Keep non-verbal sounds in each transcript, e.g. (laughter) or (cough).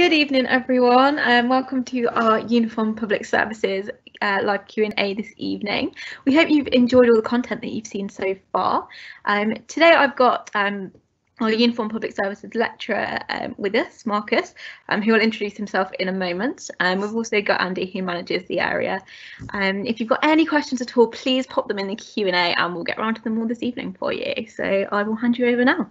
Good evening, everyone, and welcome to our Uniform Public Services uh, live Q&A this evening. We hope you've enjoyed all the content that you've seen so far. Um, today I've got um, our Uniform Public Services lecturer um, with us, Marcus, um, who will introduce himself in a moment. Um, we've also got Andy, who manages the area. Um, if you've got any questions at all, please pop them in the Q&A and we'll get around to them all this evening for you. So I will hand you over now.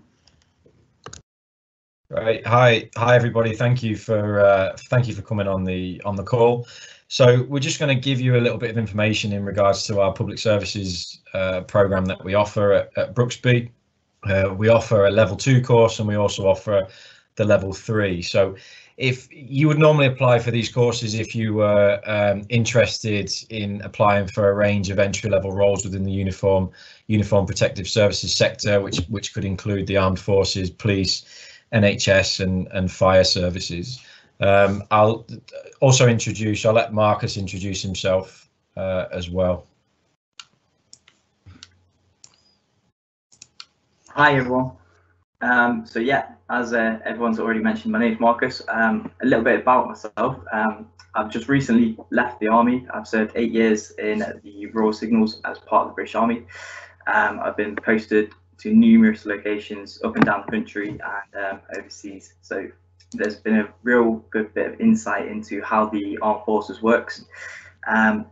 Right. Hi, hi everybody. Thank you for uh, thank you for coming on the on the call. So we're just going to give you a little bit of information in regards to our public services uh, program that we offer at, at Brooksby. Uh, we offer a level two course and we also offer the level three. So if you would normally apply for these courses if you were um, interested in applying for a range of entry level roles within the uniform uniform protective services sector, which which could include the armed forces, police, NHS and, and fire services. Um, I'll also introduce, I'll let Marcus introduce himself uh, as well. Hi everyone. Um, so yeah, as uh, everyone's already mentioned, my name is Marcus. Um, a little bit about myself. Um, I've just recently left the army. I've served eight years in the Royal Signals as part of the British Army. Um, I've been posted to numerous locations up and down the country and um, overseas. So there's been a real good bit of insight into how the armed forces works. Um,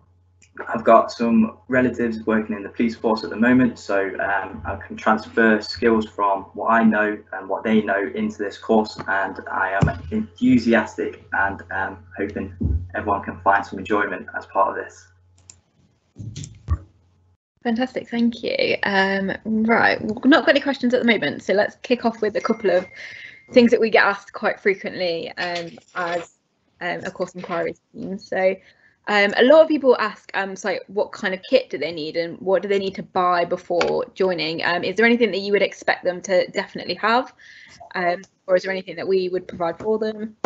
I've got some relatives working in the police force at the moment, so um, I can transfer skills from what I know and what they know into this course, and I am enthusiastic and um, hoping everyone can find some enjoyment as part of this. Fantastic, thank you. Um, right, we've not got any questions at the moment, so let's kick off with a couple of things that we get asked quite frequently um, as, um, of course, inquiries team. So um, a lot of people ask, um, so what kind of kit do they need and what do they need to buy before joining? Um, is there anything that you would expect them to definitely have? Um, or is there anything that we would provide for them?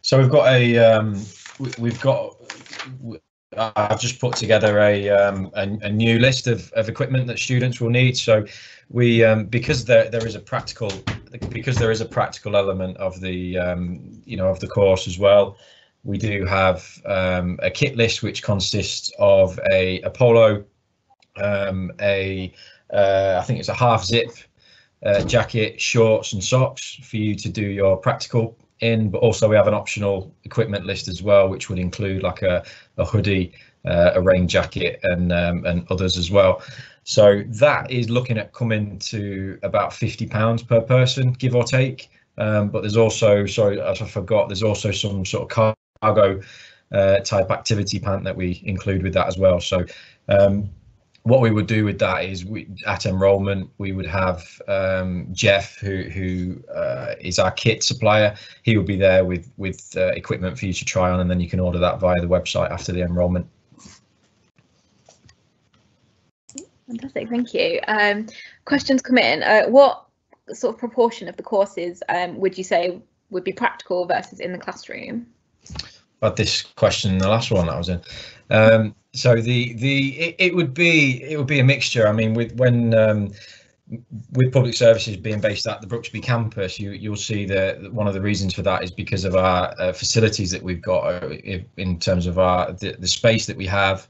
So we've got a, um, we've got I've just put together a, um, a, a, new list of, of equipment that students will need. So we, um, because there there is a practical, because there is a practical element of the, um, you know, of the course as well. We do have um, a kit list which consists of a, a polo, um, a uh, I think it's a half zip uh, jacket, shorts and socks for you to do your practical in, but also we have an optional equipment list as well, which would include like a, a hoodie, uh, a rain jacket and um, and others as well. So that is looking at coming to about 50 pounds per person, give or take. Um, but there's also, sorry, as I forgot, there's also some sort of cargo uh, type activity pant that we include with that as well. So um, what we would do with that is we, at enrolment we would have um, Jeff who who uh, is our kit supplier. He will be there with with uh, equipment for you to try on and then you can order that via the website after the enrolment fantastic thank you. Um, questions come in. Uh, what sort of proportion of the courses um, would you say would be practical versus in the classroom but this question the last one that I was in um, so the the it, it, would be it would be a mixture. I mean, with when um, with public services being based at the Brooksby campus, you you'll see that one of the reasons for that is because of our uh, facilities that we've got uh, in terms of our the, the space that we have.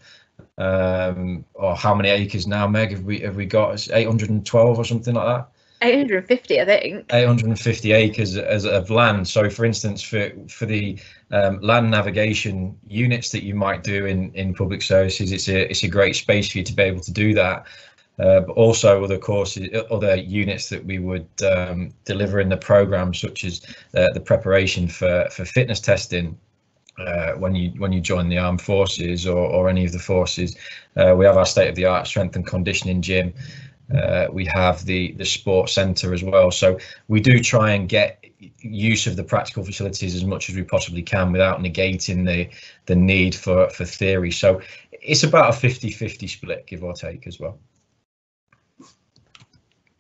Um, or how many acres now, Meg? Have we have we got 812 or something like that? 850, I think. 850 acres as of land. So, for instance, for for the um, land navigation units that you might do in in public services, it's a it's a great space for you to be able to do that. Uh, but also other courses, other units that we would um, deliver in the program, such as uh, the preparation for for fitness testing. Uh, when you when you join the armed forces or, or any of the forces, uh, we have our state of the art strength and conditioning gym. Uh, we have the the sports centre as well. So we do try and get use of the practical facilities as much as we possibly can without negating the the need for for theory. So it's about a 50-50 split, give or take, as well.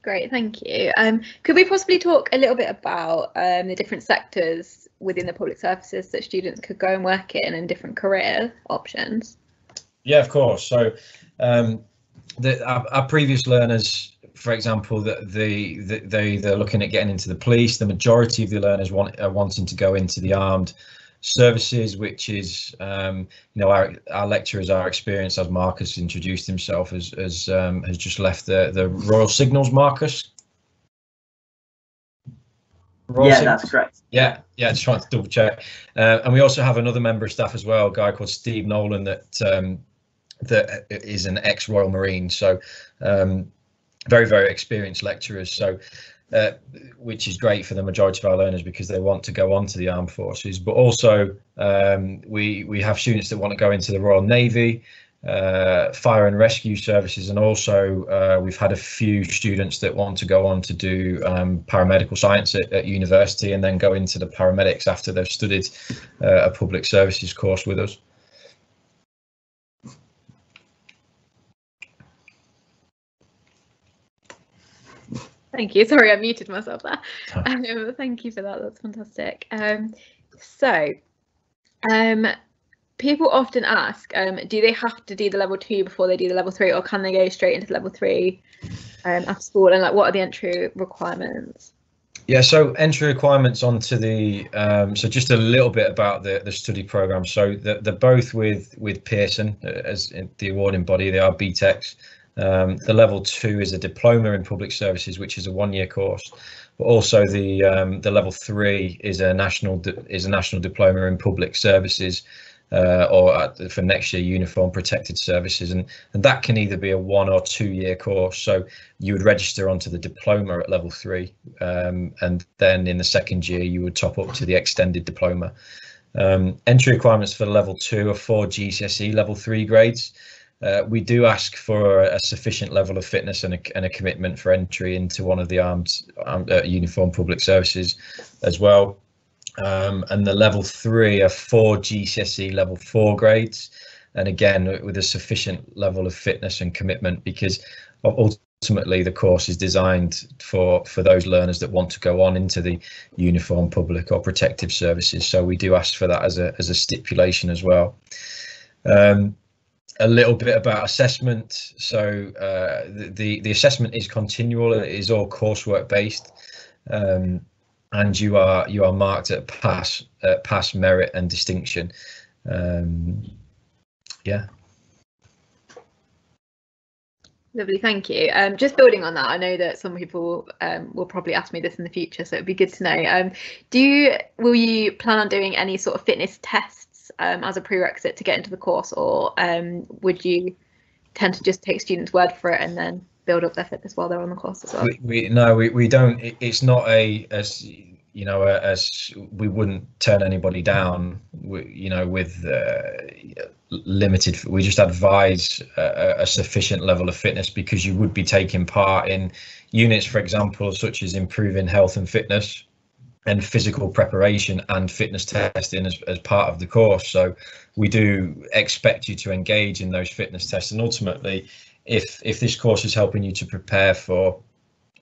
Great, thank you. Um, could we possibly talk a little bit about um, the different sectors within the public services that students could go and work in and different career options? Yeah, of course. So um, the, our, our, previous learners for example, that the, the they they're looking at getting into the police. The majority of the learners want are wanting to go into the armed services, which is um, you know our our lecturers, our experience as Marcus introduced himself as as um, has just left the the Royal Signals. Marcus. Royal yeah, Signals? that's correct. Yeah, yeah, just trying to double check. Uh, and we also have another member of staff as well, a guy called Steve Nolan that um, that is an ex-Royal Marine. So um, very, very experienced lecturers. So uh, which is great for the majority of our learners because they want to go on to the armed forces. But also um, we we have students that want to go into the Royal Navy, uh, fire and rescue services, and also uh, we've had a few students that want to go on to do um, paramedical science at, at, university and then go into the paramedics after they've studied uh, a public services course with us. Thank you. Sorry, I muted myself there. Um, thank you for that. That's fantastic. Um, so, um, people often ask, um, do they have to do the level two before they do the level three, or can they go straight into level three um, after school? And like, what are the entry requirements? Yeah, so entry requirements onto the um, so just a little bit about the the study program. So they're, they're both with with Pearson uh, as the awarding body. They are BTECs. Um, the level two is a diploma in public services, which is a one-year course, but also the um, the level three is a national is a national diploma in public services, uh, or at, for next year uniform protected services, and and that can either be a one or two year course. So you would register onto the diploma at level three, um, and then in the second year you would top up to the extended diploma. Um, entry requirements for level two are four GCSE level three grades. Uh, we do ask for a sufficient level of fitness and a, and a commitment for entry into one of the armed, armed uh, uniform public services as well. Um, and the level three are four GCSE level four grades. And again, with a sufficient level of fitness and commitment, because ultimately the course is designed for for those learners that want to go on into the uniform public or protective services. So we do ask for that as a as a stipulation as well. Um, a little bit about assessment. So uh, the the assessment is continual. It is all coursework based, um, and you are you are marked at pass uh, pass merit and distinction. Um, yeah. Lovely, thank you. Um, just building on that, I know that some people um, will probably ask me this in the future, so it'd be good to know. Um, do you will you plan on doing any sort of fitness tests um, as a prerequisite to get into the course, or um, would you tend to just take students' word for it and then build up their fitness while they're on the course as well? We, we no, we, we don't. It, it's not a as you know as we wouldn't turn anybody down. We, you know, with uh, limited, we just advise a, a sufficient level of fitness because you would be taking part in units, for example, such as improving health and fitness and physical preparation and fitness testing as, as part of the course. So we do expect you to engage in those fitness tests. And ultimately, if if this course is helping you to prepare for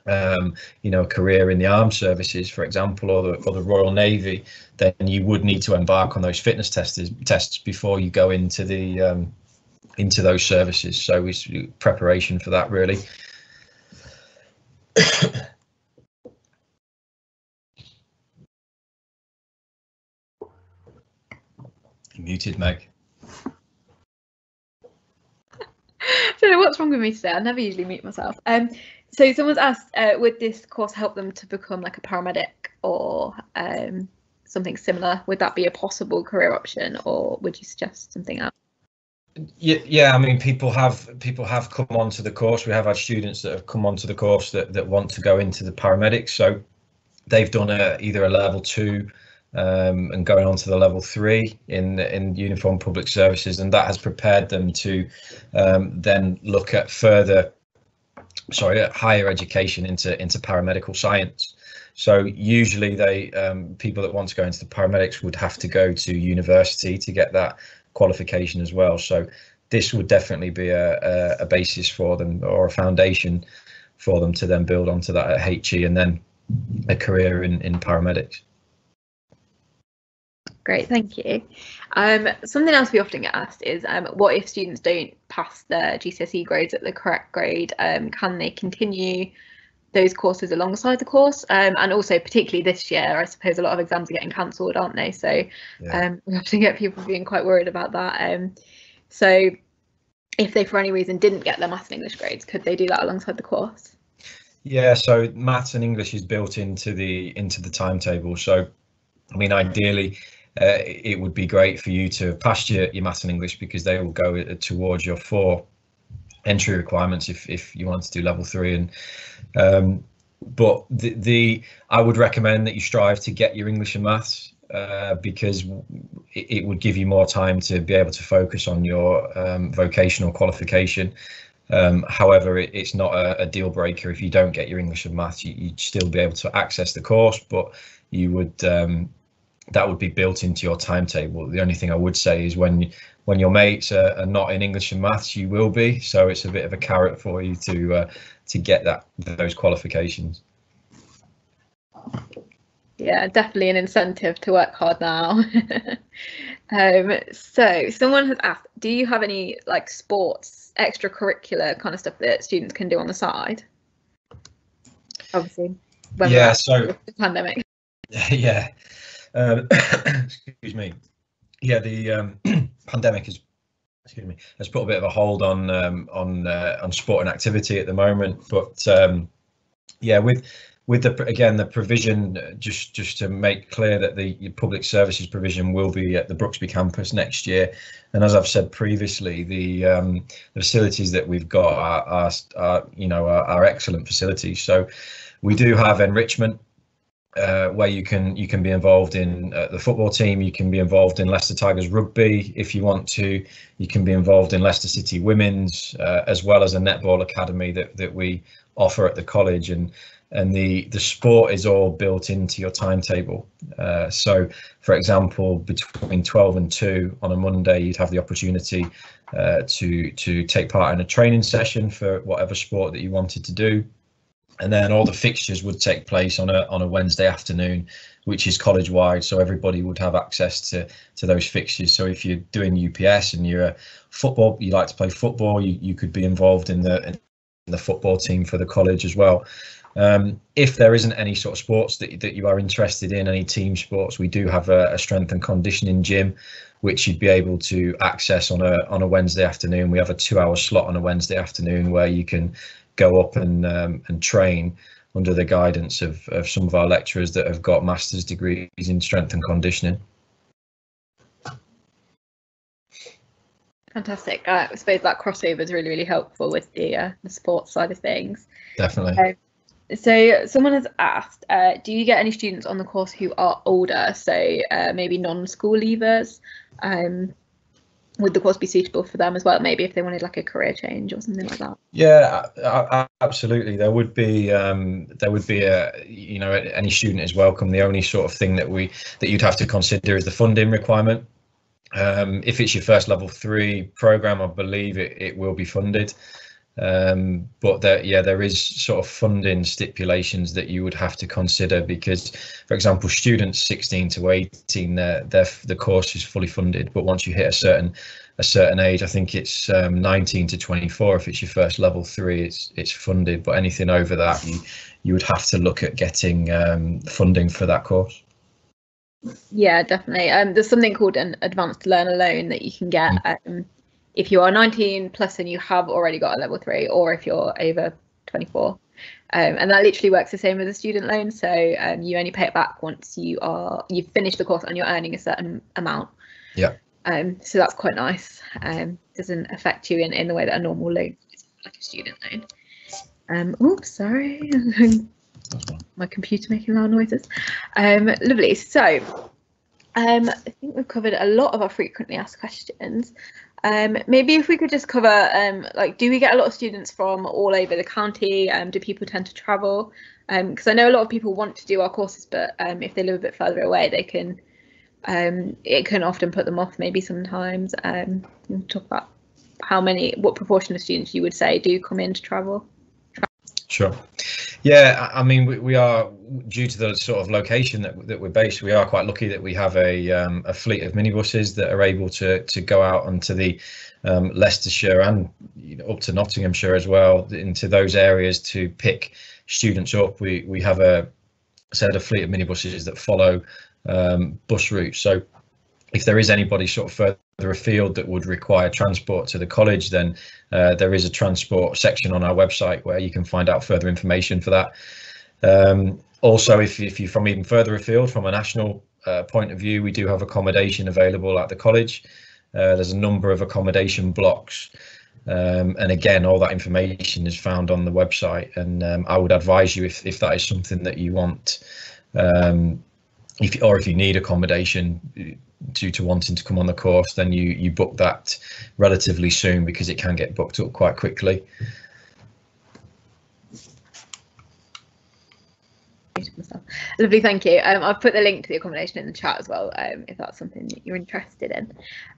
um, you know, a career in the armed services, for example, or the or the Royal Navy, then you would need to embark on those fitness tests tests before you go into the um, into those services. So it's preparation for that really. (coughs) muted, Meg. (laughs) so what's wrong with me today? I never usually mute myself. Um, so someone's asked, uh, would this course help them to become like a paramedic or um, something similar? Would that be a possible career option, or would you suggest something else? Yeah, yeah. I mean, people have people have come onto the course. We have had students that have come onto the course that that want to go into the paramedics. So they've done a either a level two um, and going on to the level three in in uniform public services, and that has prepared them to um, then look at further, sorry, at higher education into into paramedical science. So usually they um, people that want to go into the paramedics would have to go to university to get that qualification as well. So this would definitely be a, a, a basis for them or a foundation for them to then build onto that at HE and then a career in, in paramedics. Great, thank you. Um, something else we often get asked is um, what if students don't pass their GCSE grades at the correct grade? Um, can they continue those courses alongside the course? Um, and also, particularly this year, I suppose a lot of exams are getting cancelled, aren't they? So Yeah. um, we often get people being quite worried about that. Um, so if they, for any reason, didn't get their maths and English grades, could they do that alongside the course? Yeah, so maths and English is built into the into the timetable. So, I mean, ideally, uh, it would be great for you to passed your, your maths and English because they will go uh, towards your four entry requirements if if you want to do level three. And um, but the, the I would recommend that you strive to get your English and maths uh, because it, it would give you more time to be able to focus on your um, vocational qualification. Um, however, it, it's not a, a, deal breaker if you don't get your English and maths. You, would still be able to access the course, but you would um, that would be built into your timetable. The only thing I would say is when when your mates are, are not in English and maths, you will be. So it's a bit of a carrot for you to uh, to get that those qualifications. Yeah, definitely an incentive to work hard now. (laughs) um, so someone has asked, do you have any like sports extracurricular kind of stuff that students can do on the side? Obviously, yeah. So the pandemic. (laughs) Yeah. Um, (coughs) excuse me. Yeah, the um, (coughs) pandemic has excuse me has put a bit of a hold on um, on uh, on sport and activity at the moment. But um, yeah, with with the again the provision just just to make clear that the public services provision will be at the Brooksby campus next year, and as I've said previously, the, um, the facilities that we've got are, are, are you know are, are excellent facilities. So we do have enrichment uh, where you can you can be involved in uh, the football team. You can be involved in Leicester Tigers rugby if you want to. You can be involved in Leicester City Women's uh, as well as a netball academy that that we offer at the college and and the the sport is all built into your timetable. Uh, so, for example, between 12 and 2 on a Monday, you'd have the opportunity uh, to to take part in a training session for whatever sport that you wanted to do and then all the fixtures would take place on a on a Wednesday afternoon, which is college wide, so everybody would have access to to those fixtures. So if you're doing UPS and you're a football, you like to play football, you, you could be involved in the in the football team for the college as well. Um, if there isn't any sort of sports that, that you are interested in, any team sports, we do have a, a strength and conditioning gym, which you'd be able to access on a on a Wednesday afternoon. We have a two hour slot on a Wednesday afternoon where you can go up and um, and train under the guidance of, of some of our lecturers that have got master's degrees in strength and conditioning. Fantastic. Uh, I suppose that crossover is really, really helpful with the, uh, the sports side of things. Definitely. Um, so someone has asked, uh, do you get any students on the course who are older, so uh, maybe non-school leavers? Um, would the course be suitable for them as well? Maybe if they wanted like a career change or something like that. Yeah, absolutely. There would be um, there would be a you know any student is welcome. The only sort of thing that we that you'd have to consider is the funding requirement. Um, if it's your first level three program, I believe it, it will be funded. Um, but there, yeah, there is sort of funding stipulations that you would have to consider because, for example, students 16 to 18, their, their the course is fully funded. But once you hit a certain a certain age, I think it's um, 19 to 24. If it's your first level three, it's it's funded. But anything over that, you you would have to look at getting um, funding for that course. Yeah, definitely. Um, there's something called an advanced learner loan that you can get. Um, if you are 19 plus and you have already got a level three, or if you're over 24. Um, and that literally works the same as a student loan. So um, you only pay it back once you are you've finished the course and you're earning a certain amount. Yeah. Um, so that's quite nice. Um, doesn't affect you in, in the way that a normal loan is like a student loan. Um, oops, sorry. (laughs) My computer making loud noises. Um, lovely. So um, I think we've covered a lot of our frequently asked questions. Um, maybe if we could just cover, um, like, do we get a lot of students from all over the county? Um, do people tend to travel? Because I know a lot of people want to do our courses, but um, if they live a bit further away, they can. Um, it can often put them off. Maybe sometimes. Um, talk about how many, what proportion of students you would say do come in to travel. Sure. Yeah, I mean, we, we are due to the sort of location that, that we're based. We are quite lucky that we have a um, a fleet of minibuses that are able to to go out onto the um, Leicestershire and you know, up to Nottinghamshire as well into those areas to pick students up. We we have a set of fleet of minibuses that follow um, bus routes. So if there is anybody sort of further afield that would require transport to the college, then uh, there is a transport section on our website where you can find out further information for that. Um, also, if, if you're from even further afield, from a national uh, point of view, we do have accommodation available at the college. Uh, there's a number of accommodation blocks. Um, and again, all that information is found on the website. And um, I would advise you if, if that is something that you want, um, if or if you need accommodation due to wanting to come on the course, then you you book that relatively soon because it can get booked up quite quickly. Lovely, thank you. Um, I've put the link to the accommodation in the chat as well, um, if that's something that you're interested in.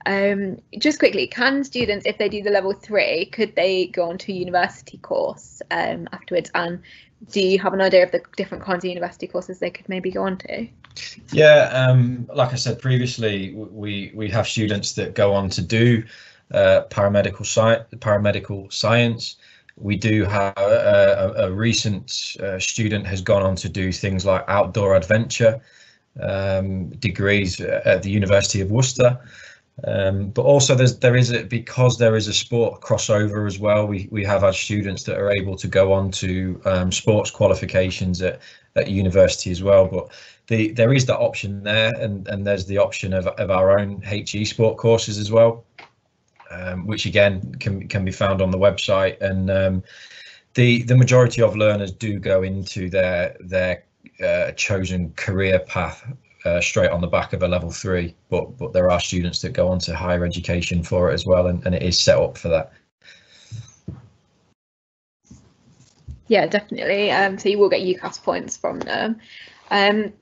Um, just quickly, can students, if they do the level three, could they go on to a university course um, afterwards? And do you have an idea of the different kinds of university courses they could maybe go on to? Yeah, um, like I said previously, we we have students that go on to do uh, paramedical science, paramedical science. We do have a, a, a recent uh, student has gone on to do things like outdoor adventure um, degrees at the University of Worcester. Um, but also there's there is a, because there is a sport crossover as well. We we have had students that are able to go on to um, sports qualifications at at university as well. But the there is that option there, and and there's the option of of our own HE sport courses as well, um, which again can can be found on the website. And um, the the majority of learners do go into their their uh, chosen career path uh, straight on the back of a level three, but but there are students that go on to higher education for it as well, and, and it is set up for that. Yeah, definitely. Um, so you will get UCAS points from them. Um,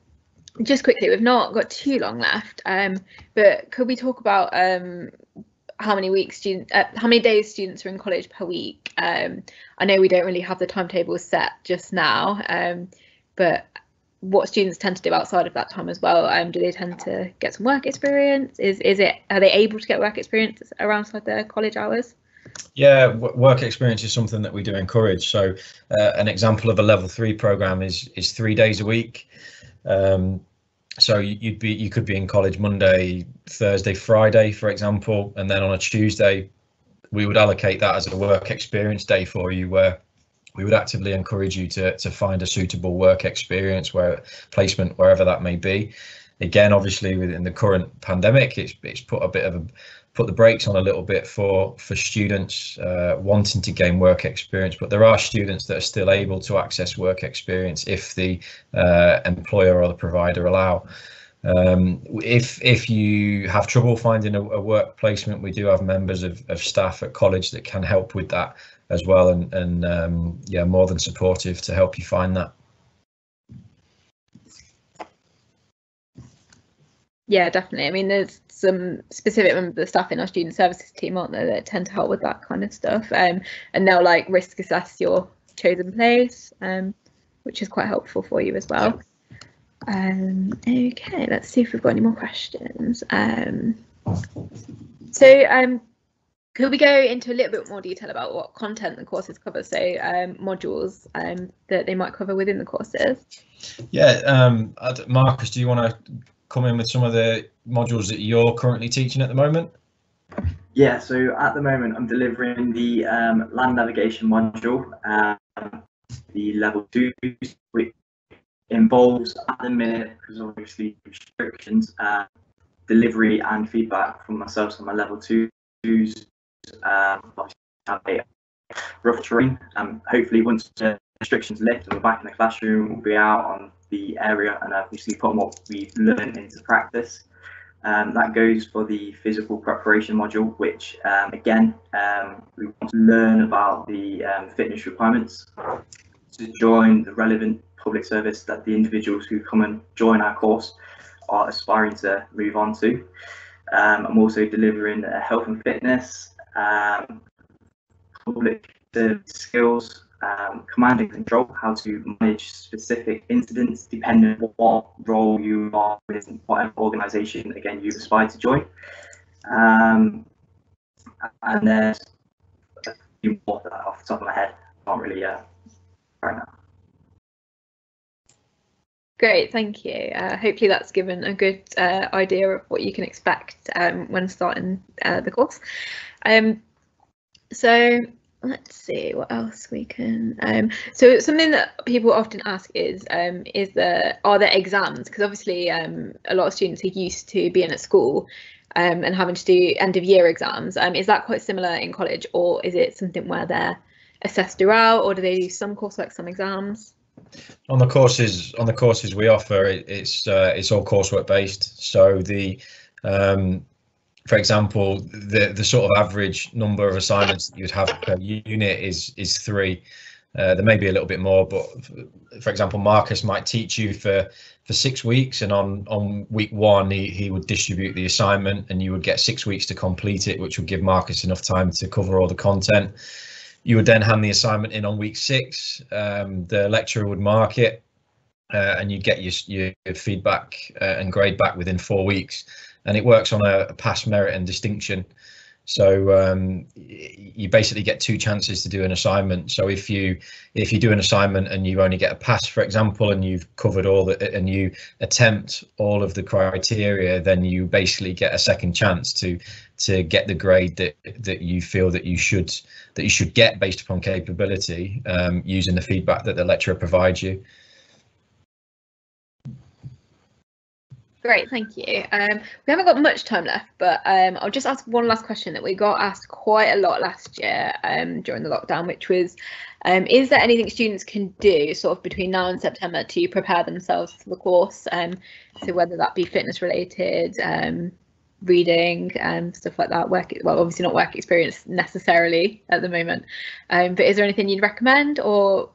just quickly, we've not got too long left, um, but could we talk about um, how many weeks student, uh, how many days students are in college per week? Um, I know we don't really have the timetable set just now, um, but what students tend to do outside of that time as well. Um, do they tend to get some work experience? Is is it are they able to get work experience around their college hours? Yeah, work experience is something that we do encourage. So, uh, an example of a level three program is is three days a week. Um, so you'd be you could be in college Monday, Thursday, Friday, for example, and then on a Tuesday, we would allocate that as a work experience day for you, where we would actively encourage you to to find a suitable work experience where placement wherever that may be. Again obviously within the current pandemic it's it's put a bit of a put the brakes on a little bit for for students uh, wanting to gain work experience but there are students that are still able to access work experience if the uh, employer or the provider allow um, if if you have trouble finding a, a, work placement, we do have members of, of staff at college that can help with that as well, and and um, yeah, more than supportive to help you find that. Yeah, definitely. I mean, there's some specific members of the staff in our student services team, aren't there, that tend to help with that kind of stuff. Um, and they'll like risk assess your chosen place, um, which is quite helpful for you as well. Um, okay, let's see if we've got any more questions. Um, so um, could we go into a little bit more detail about what content the courses cover? So um, modules um, that they might cover within the courses. Yeah, um, Marcus, do you want to come in with some of the modules that you're currently teaching at the moment? Yeah, so at the moment I'm delivering the um, land navigation module, um, the level two, which involves at the minute, because obviously restrictions, uh, delivery and feedback from myself, so my level twos um, have a rough terrain. Um, hopefully, once the restrictions lift and we're back in the classroom, we'll be out on the area and obviously put what we've learned into practice. Um, that goes for the physical preparation module, which um, again, um, we want to learn about the um, fitness requirements to join the relevant public service that the individuals who come and join our course are aspiring to move on to. Um, I'm also delivering uh, health and fitness, um, public service skills, um, command and control, how to manage specific incidents depending on what role you are within whatever organisation again you aspire to join. Um, and there's a few more that off the top of my head, can't really uh, right now. Great, thank you. Uh, hopefully that's given a good uh, idea of what you can expect um, when starting uh, the course. Um, so let's see what else we can. Um, so something that people often ask is, um, is there are there exams? Because obviously um, a lot of students are used to being at school um, and having to do end of year exams. Um, is that quite similar in college, or is it something where they're assessed throughout, or do they do some coursework, some exams? On the courses, on the courses we offer, it, it's uh, it's all coursework based. So the um, for example, the the sort of average number of assignments that you'd have per unit is is three. Uh, there may be a little bit more, but for example, Marcus might teach you for for six weeks, and on on week one he he would distribute the assignment, and you would get six weeks to complete it, which would give Marcus enough time to cover all the content. You would then hand the assignment in on week six. Um, the lecturer would mark it, uh, and you'd get your your feedback uh, and grade back within four weeks and it works on a, a pass merit and distinction. So um, you basically get two chances to do an assignment. So if you if you do an assignment and you only get a pass, for example, and you've covered all the and you attempt all of the criteria, then you basically get a second chance to to get the grade that that you feel that you should that you should get based upon capability um, using the feedback that the lecturer provides you. Great, thank you. Um, we haven't got much time left, but um, I'll just ask one last question that we got asked quite a lot last year um, during the lockdown, which was, um, is there anything students can do sort of between now and September to prepare themselves for the course? Um, so whether that be fitness related, um, reading, and stuff like that. Work well, obviously not work experience necessarily at the moment, but is there anything you'd recommend, or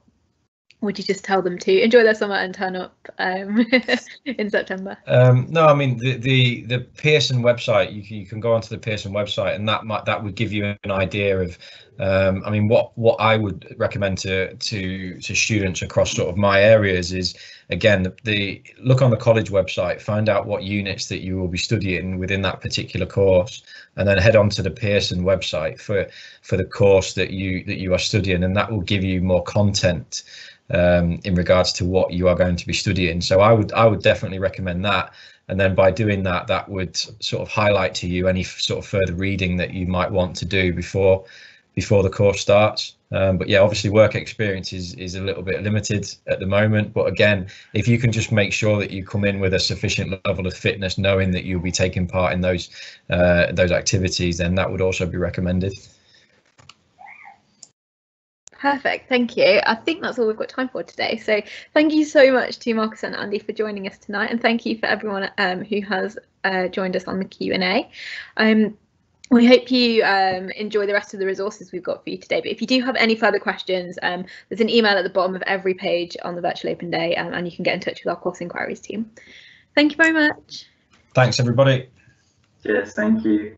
would you just tell them to enjoy their summer and turn up um, (laughs) in September? Um, no, I mean the, the the Pearson website. You can, you can go onto the Pearson website, and that might that would give you an idea of. Um, I mean, what what I would recommend to to to students across sort of my areas is again the, the look on the college website, find out what units that you will be studying within that particular course, and then head on to the Pearson website for for the course that you that you are studying, and that will give you more content um, in regards to what you are going to be studying. So I would I would definitely recommend that. And then by doing that, that would sort of highlight to you any sort of further reading that you might want to do before before the course starts. Um, but yeah, obviously work experience is, is a little bit limited at the moment. But again, if you can just make sure that you come in with a sufficient level of fitness, knowing that you'll be taking part in those uh, those activities, then that would also be recommended. Perfect, thank you. I think that's all we've got time for today. So thank you so much to Marcus and Andy for joining us tonight, and thank you for everyone um, who has uh, joined us on the Q and A. Um, we hope you um, enjoy the rest of the resources we've got for you today. But if you do have any further questions, um, there's an email at the bottom of every page on the Virtual Open Day, um, and you can get in touch with our course inquiries team. Thank you very much. Thanks, everybody. Cheers, thank you.